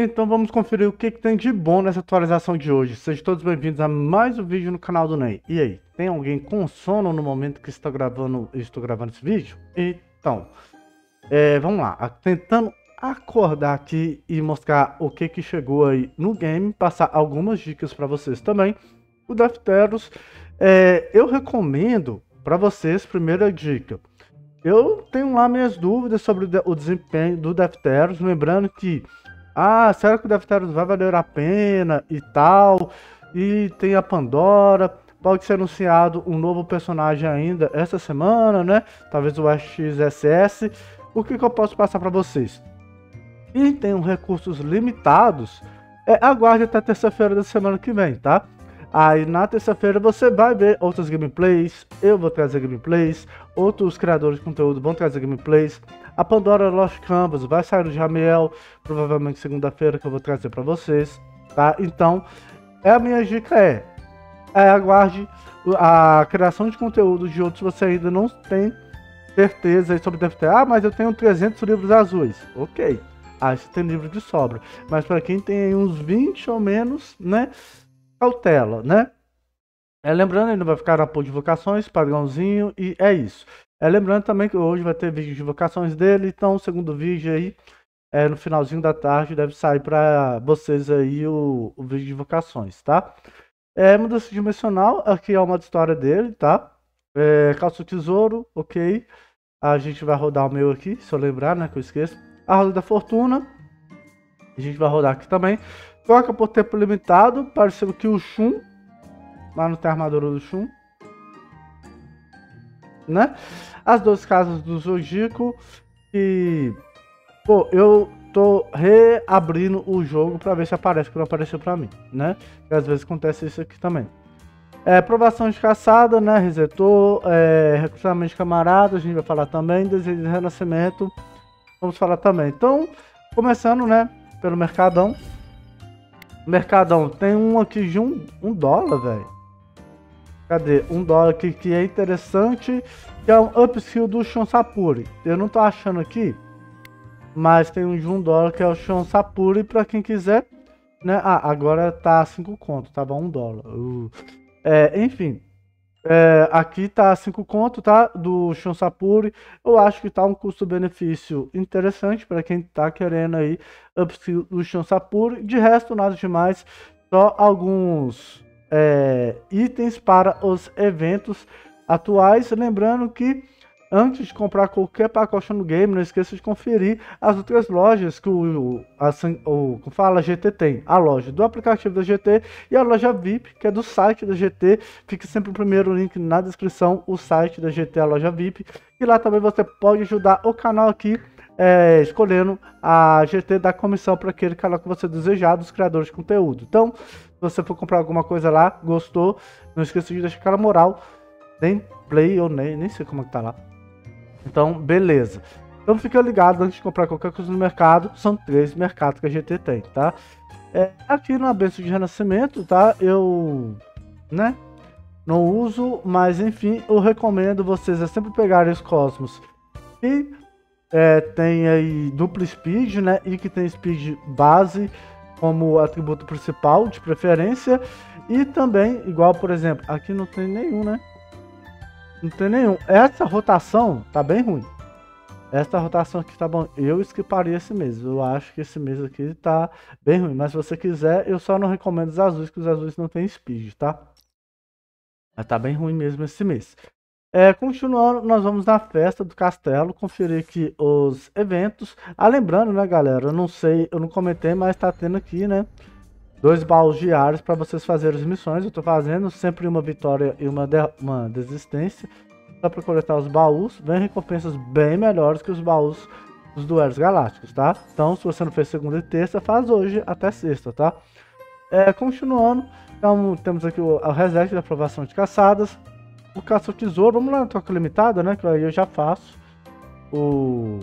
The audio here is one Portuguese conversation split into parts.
Então vamos conferir o que, que, tem de bom nessa atualização de hoje. Sejam todos bem-vindos a mais um vídeo no canal do Ney. E aí, tem alguém com sono no momento que está gravando, estou gravando esse vídeo? Então, é, vamos lá. Tentando acordar aqui e mostrar o que, que chegou aí no game, passar algumas dicas para vocês também. O Defteros, é, eu recomendo para vocês, primeira dica. Eu tenho lá minhas dúvidas sobre o desempenho do Defteros, lembrando que ah, será que o Defteros vai valer a pena e tal? E tem a Pandora, pode ser anunciado um novo personagem ainda essa semana, né? Talvez o XSS. O que, que eu posso passar para vocês? E tem recursos limitados, é, aguarde até terça-feira da semana que vem, tá? Aí na terça-feira você vai ver outras gameplays, eu vou trazer gameplays, outros criadores de conteúdo vão trazer gameplays. A Pandora Lost Canvas vai sair no Jamiel, provavelmente segunda-feira que eu vou trazer para vocês, tá? Então, é a minha dica é, é aguarde a criação de conteúdo de outros você ainda não tem certeza sobre DFT. Ah, mas eu tenho 300 livros azuis. OK. Ah, você tem livro de sobra. Mas para quem tem uns 20 ou menos, né? Cautela, né? É, lembrando, ele não vai ficar pôr de vocações, padrãozinho, e é isso. É, lembrando também que hoje vai ter vídeo de vocações dele, então o segundo vídeo aí, é, no finalzinho da tarde, deve sair para vocês aí o, o, vídeo de vocações, tá? É, mudança dimensional, aqui é uma história dele, tá? É, calça tesouro, ok. A gente vai rodar o meu aqui, se eu lembrar, né, que eu esqueço. A roda da fortuna, a gente vai rodar aqui também. Troca por tempo limitado. Pareceu que o Shun. Mas não tem armadura do Shun. Né? As duas casas do Zojiko. E. Pô, eu tô reabrindo o jogo para ver se aparece, que não apareceu para mim, né? E às vezes acontece isso aqui também. É, aprovação de caçada, né? Resetou. É, recrutamento de camaradas, a gente vai falar também. Desejo de renascimento, vamos falar também. Então, começando, né? Pelo Mercadão. Mercadão, tem um aqui de um, um dólar, velho. Cadê? Um dólar aqui que é interessante, que é um upskill do Shon Sapuri. Eu não tô achando aqui, mas tem um de um dólar que é o Shon Sapuri pra quem quiser. Né? Ah, agora tá 5 conto, bom? Um dólar. Uh. É, enfim, é, aqui tá 5 conto, tá? Do Shonsapuri. Eu acho que tá um custo-benefício interessante para quem tá querendo aí upskill do Shonsapuri. De resto, nada demais. Só alguns é, itens para os eventos atuais. Lembrando que Antes de comprar qualquer pacote no game, não esqueça de conferir as outras lojas que o, o, o fala GT tem. A loja do aplicativo da GT e a loja VIP, que é do site da GT. Fique sempre o primeiro link na descrição, o site da GT, a loja VIP. E lá também você pode ajudar o canal aqui é, escolhendo a GT da comissão para aquele canal que você desejar dos criadores de conteúdo. Então, se você for comprar alguma coisa lá, gostou, não esqueça de deixar aquela moral. Nem play ou nem, nem sei como é que tá lá. Então, beleza. Então fica ligado antes de comprar qualquer coisa no mercado. São três mercados que a GT tem, tá? É, aqui no Abenço de Renascimento, tá? Eu, né? Não uso, mas enfim, eu recomendo vocês sempre pegarem os Cosmos que é, tem aí duplo speed, né? E que tem speed base como atributo principal, de preferência. E também, igual por exemplo, aqui não tem nenhum, né? Não tem nenhum. Essa rotação tá bem ruim. Essa rotação aqui tá bom. Eu esquiparia esse mês. Eu acho que esse mês aqui tá bem ruim. Mas se você quiser, eu só não recomendo os azuis, que os azuis não tem speed, tá? Mas tá bem ruim mesmo esse mês. É, continuando, nós vamos na festa do castelo, conferir aqui os eventos. Ah, lembrando, né, galera, eu não sei, eu não comentei, mas tá tendo aqui, né, dois baús diários para vocês fazerem as missões. Eu estou fazendo sempre uma vitória e uma, uma desistência. Só para coletar os baús. Vem recompensas bem melhores que os baús dos duelos galácticos, tá? Então, se você não fez segunda e terça, faz hoje até sexta, tá? É, continuando, então temos aqui o, o reset da aprovação de caçadas. O caça tesouro, vamos lá na troca limitada, né? Que aí eu já faço o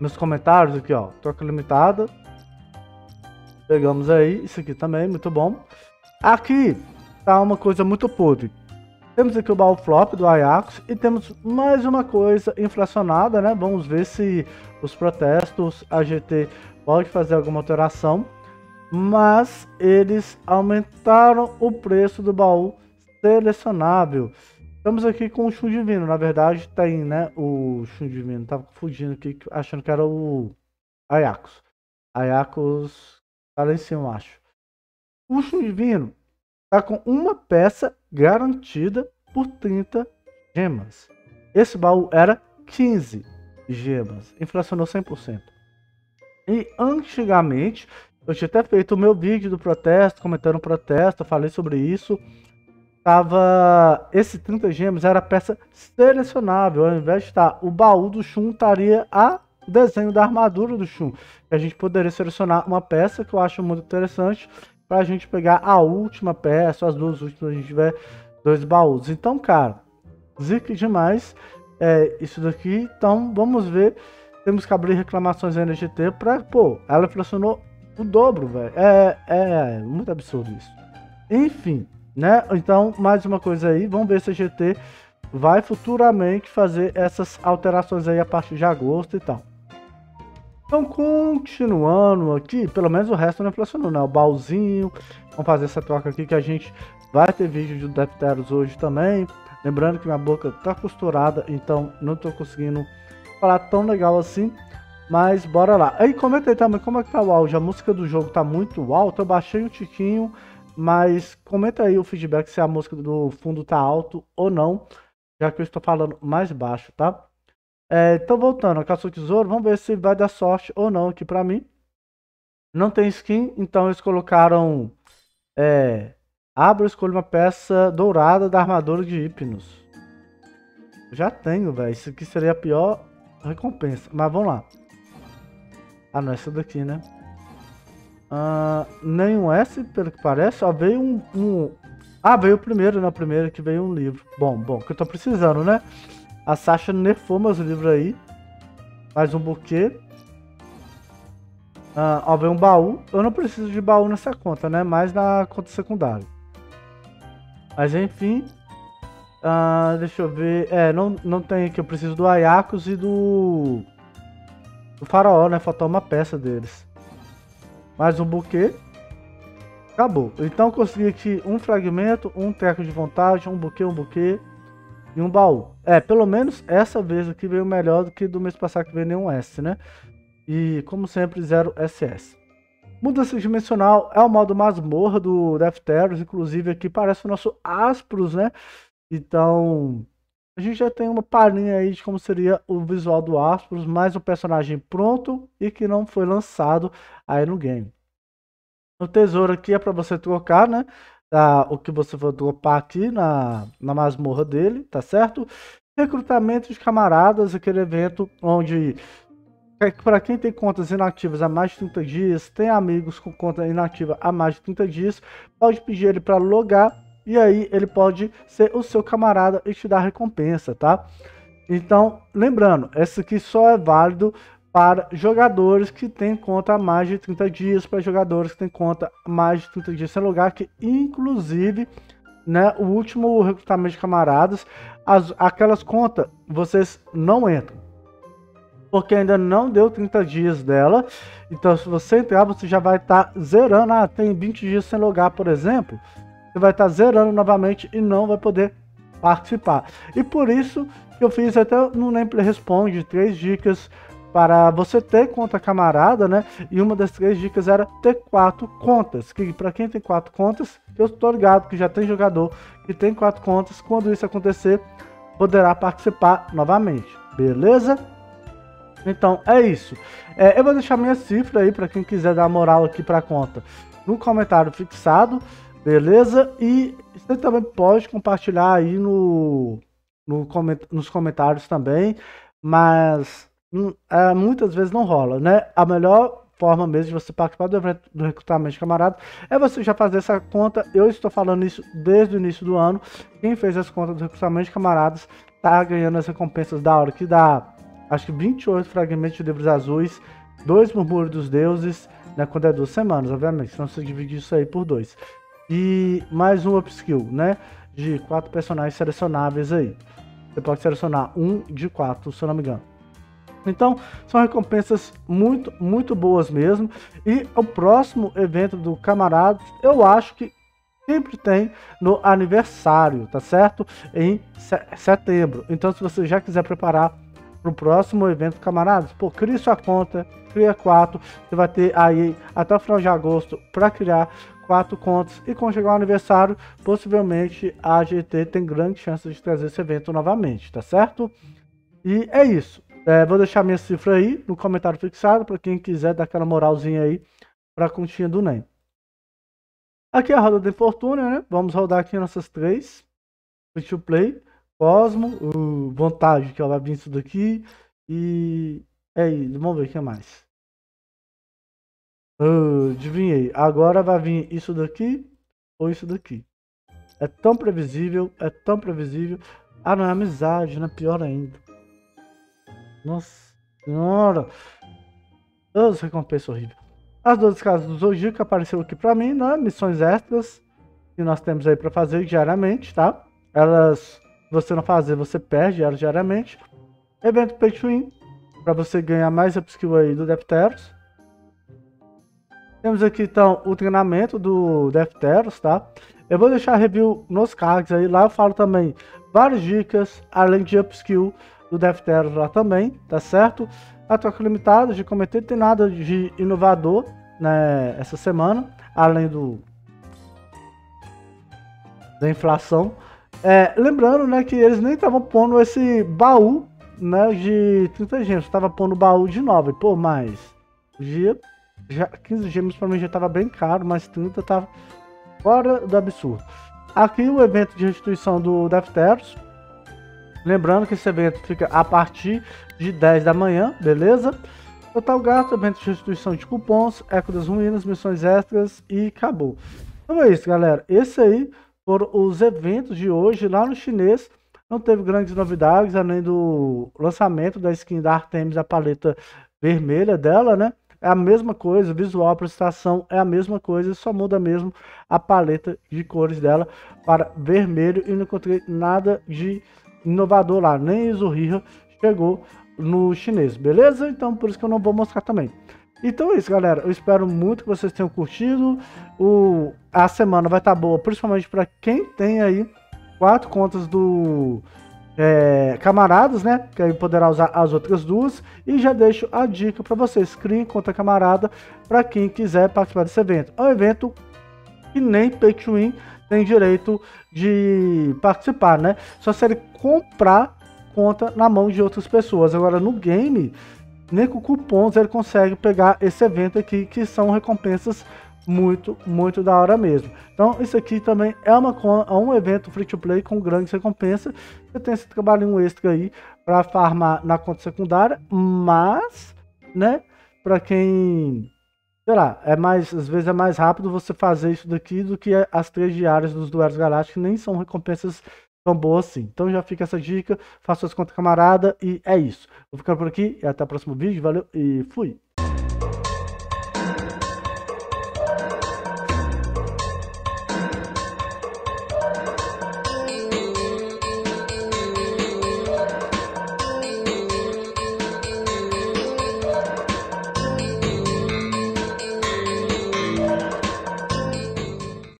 meus comentários aqui, ó. Troca limitada. Pegamos aí, isso aqui também, muito bom. Aqui tá uma coisa muito podre. Temos aqui o baú flop do Ajax e temos mais uma coisa inflacionada, né? Vamos ver se os protestos, a GT pode fazer alguma alteração, mas eles aumentaram o preço do baú selecionável. Estamos aqui com o Shun Divino, na verdade tem, né, o Shun Divino, tava confundindo aqui, achando que era o Ayakos. Ayakos tá lá em cima, acho. O Shun Divino tá com uma peça garantida por 30 gemas. Esse baú era 15 gemas, inflacionou 100%. E antigamente, eu tinha até feito o meu vídeo do protesto, comentando o protesto, falei sobre isso. Tava. Esse 30 gemas era peça selecionável, ao invés de estar o baú do Shun, estaria a desenho da armadura do Shun. A gente poderia selecionar uma peça que eu acho muito interessante para a gente pegar a última peça, as duas últimas, a gente tiver dois baús. Então, cara, zica demais é, isso daqui. Então, vamos ver. Temos que abrir reclamações aí na GT pra, pô, ela inflacionou o dobro, velho. É, é, é muito absurdo isso. Enfim, né? Então, mais uma coisa aí. Vamos ver se a GT vai futuramente fazer essas alterações aí a partir de agosto e tal. Então, continuando aqui, pelo menos o resto não inflacionou, né? O baúzinho. Vamos fazer essa troca aqui que a gente vai ter vídeo de Defteros hoje também. Lembrando que minha boca tá costurada, então não tô conseguindo falar tão legal assim. Mas bora lá. Aí comentei também como é que tá o áudio. A música do jogo tá muito alta. Eu baixei um tiquinho. Mas comenta aí o feedback se a música do fundo tá alto ou não. Já que eu estou falando mais baixo, tá? É, então voltando, a caça tesouro, vamos ver se vai dar sorte ou não aqui pra mim. Não tem skin, então eles colocaram. É, abra escolha uma peça dourada da armadura de Hipnos. Já tenho, velho. Isso aqui seria a pior recompensa. Mas vamos lá. Ah, não, é essa daqui, né? Ah, nenhum S, pelo que parece. Só veio um, um... Ah, veio o primeiro, na primeira que veio um livro. Bom, bom, que eu tô precisando, né? A Sasha nerfou meus livros aí. Mais um buquê. Ah, ó, vem um baú. Eu não preciso de baú nessa conta, né? Mais na conta secundária. Mas enfim. Ah, deixa eu ver. É, não, não tem aqui. Eu preciso do Ayakos e do. Do faraó, né? Faltou uma peça deles. Mais um buquê. Acabou. Então consegui aqui um fragmento, um teco de vontade, um buquê, um buquê e um baú. É, pelo menos essa vez aqui veio melhor do que do mês passado que veio nenhum S, né? E como sempre, zero SS. Mudança dimensional é o modo masmorra do Defteros, inclusive aqui parece o nosso Aspros, né? Então, a gente já tem uma palhinha aí de como seria o visual do Aspros, mais um personagem pronto e que não foi lançado aí no game. O tesouro aqui é para você trocar, né? Tá, o que você vai dropar aqui na, na masmorra dele, tá certo? Recrutamento de camaradas, aquele evento onde para quem tem contas inativas há mais de 30 dias, tem amigos com conta inativa há mais de 30 dias, pode pedir ele para logar e aí ele pode ser o seu camarada e te dar recompensa, tá? Então, lembrando, esse aqui só é válido para jogadores que têm conta há mais de 30 dias, para jogadores que têm conta há mais de 30 dias sem lugar, que inclusive, né, o último recrutamento de camaradas, as, aquelas contas vocês não entram. Porque ainda não deu 30 dias dela. Então, se você entrar, você já vai estar tá zerando. Ah, tem 20 dias sem logar, por exemplo. Você vai estar tá zerando novamente e não vai poder participar. E por isso eu fiz até no Nemplay Responde três dicas para você ter conta camarada, né? E uma das três dicas era ter quatro contas. Que para quem tem quatro contas, eu estou ligado que já tem jogador que tem quatro contas. Quando isso acontecer, poderá participar novamente. Beleza? Então é isso. É, eu vou deixar minha cifra aí para quem quiser dar moral aqui para conta no comentário fixado, beleza? E você também pode compartilhar aí no, no nos comentários também, mas é, muitas vezes não rola, né? A melhor forma mesmo de você participar do do recrutamento de camarada é você já fazer essa conta. Eu estou falando isso desde o início do ano. Quem fez as contas do recrutamento de camaradas tá ganhando as recompensas da hora, que dá acho que 28 fragmentos de livros azuis, dois murmúrios dos deuses, né? Quando é duas semanas, obviamente, senão você divide isso aí por dois. E mais um upskill, né? De quatro personagens selecionáveis aí. Você pode selecionar um de quatro, se eu não me engano. Então, são recompensas muito, muito boas mesmo. E o próximo evento do Camaradas, eu acho que sempre tem no aniversário, tá certo? Em setembro. Então, se você já quiser preparar para o próximo evento, camaradas, pô, crie sua conta, cria quatro. Você vai ter aí até o final de agosto para criar quatro contas. E quando chegar o aniversário, possivelmente a GT tem grande chance de trazer esse evento novamente, tá certo? E é isso. É, vou deixar minha cifra aí no comentário fixado para quem quiser dar aquela moralzinha aí para a continha do NEM. Aqui é a roda de fortuna, né? Vamos rodar aqui nossas três. Free to play, Cosmo, o Vontade, que vai vir isso daqui. E é isso, vamos ver o que mais. Uh, adivinhei. Agora vai vir isso daqui ou isso daqui. É tão previsível, é tão previsível. Ah, não é amizade, né? Pior ainda. Nossa senhora. Deus, recompensa horrível. As duas casas do Zodiac apareceram aqui pra mim, né? Missões extras que nós temos aí pra fazer diariamente, tá? Elas, se você não fazer, você perde elas diariamente. Evento Pay to Win, pra você ganhar mais upskill aí do Defteros. Temos aqui então o treinamento do Defteros, tá? Eu vou deixar review nos cards aí, lá eu falo também várias dicas, além de upskill do Defteros lá também, tá certo? A troca limitada de cometer tem nada de inovador né, essa semana, além do da inflação. É, lembrando né, que eles nem estavam pondo esse baú né, de 30 gêmeos, estava pondo baú de 9. Pô, mas dia, já, 15 gêmeos para mim já estava bem caro, mas 30 estava fora do absurdo. Aqui o evento de restituição do Defteros, Lembrando que esse evento fica a partir de 10 da manhã, beleza? Total gasto, evento de restituição de cupons, eco das ruínas, missões extras e acabou. Então é isso, galera. Esse aí foram os eventos de hoje lá no chinês. Não teve grandes novidades, além do lançamento da skin da Artemis, a paleta vermelha dela, né? É a mesma coisa, visual, a prestação é a mesma coisa, só muda mesmo a paleta de cores dela para vermelho e não encontrei nada de inovador lá, nem Izuhira chegou no chinês, beleza? Então por isso que eu não vou mostrar também. Então é isso, galera. Eu espero muito que vocês tenham curtido. O, a semana vai estar tá boa, principalmente para quem tem aí quatro contas do é, Camaradas, né? Que aí poderá usar as outras duas. E já deixo a dica para vocês: criem conta Camarada para quem quiser participar desse evento. É um evento que nem Pay to Win tem direito de participar, né? Só se ele comprar conta na mão de outras pessoas. Agora no game, nem com cupons ele consegue pegar esse evento aqui, que são recompensas muito, muito da hora mesmo. Então, isso aqui também é, uma, é um evento free to play com grandes recompensas. Você tem esse trabalhinho extra aí para farmar na conta secundária, mas, né, para quem sei lá, é mais, às vezes é mais rápido você fazer isso daqui do que as três diárias dos duelos galácticos, nem são recompensas tão boas assim. Então já fica essa dica, faça suas contas camarada e é isso. Vou ficando por aqui e até o próximo vídeo, valeu e fui!